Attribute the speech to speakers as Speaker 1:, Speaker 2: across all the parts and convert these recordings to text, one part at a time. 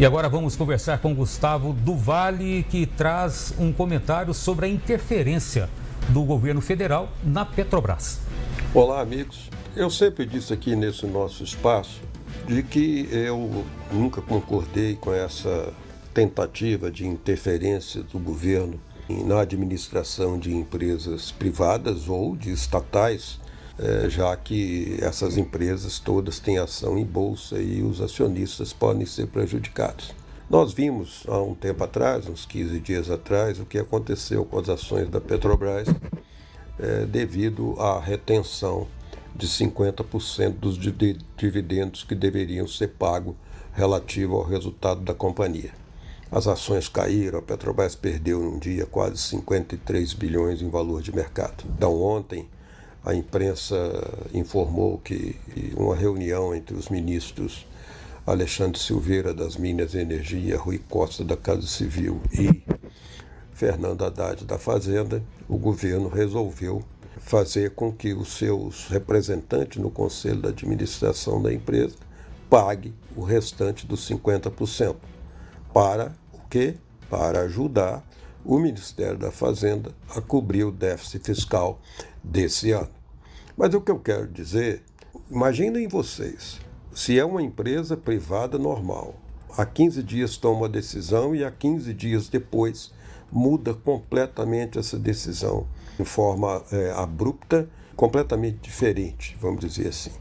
Speaker 1: E agora vamos conversar com Gustavo Duvalli, que traz um comentário sobre a interferência do governo federal na Petrobras.
Speaker 2: Olá, amigos. Eu sempre disse aqui nesse nosso espaço de que eu nunca concordei com essa tentativa de interferência do governo na administração de empresas privadas ou de estatais, eh, já que essas empresas todas têm ação em bolsa e os acionistas podem ser prejudicados. Nós vimos há um tempo atrás, uns 15 dias atrás, o que aconteceu com as ações da Petrobras eh, devido à retenção de 50% dos dividendos que deveriam ser pagos relativo ao resultado da companhia. As ações caíram, a Petrobras perdeu num dia quase 53 bilhões em valor de mercado. Então, ontem, a imprensa informou que uma reunião entre os ministros Alexandre Silveira das Minas e Energia, Rui Costa da Casa Civil e Fernando Haddad da Fazenda, o governo resolveu fazer com que os seus representantes no conselho da administração da empresa pague o restante dos 50% para quê? Para ajudar o Ministério da Fazenda a cobrir o déficit fiscal desse ano. Mas o que eu quero dizer, imaginem vocês, se é uma empresa privada normal, há 15 dias toma uma decisão e há 15 dias depois muda completamente essa decisão de forma é, abrupta, completamente diferente, vamos dizer assim.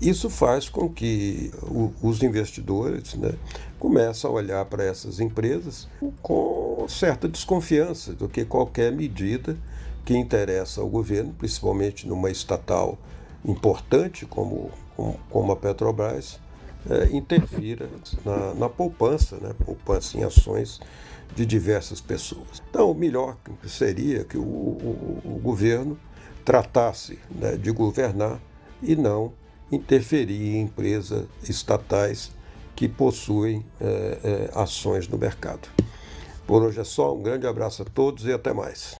Speaker 2: Isso faz com que o, os investidores né, comecem a olhar para essas empresas com certa desconfiança do que qualquer medida que interessa ao governo, principalmente numa estatal importante como, como, a Petrobras, é, interfira na, na, poupança, né, poupança em ações de diversas pessoas. Então, o melhor seria que o, o, o governo tratasse né, de governar e não interferir em empresas estatais que possuem é, é, ações no mercado. Por hoje é só, um grande abraço a todos e até mais.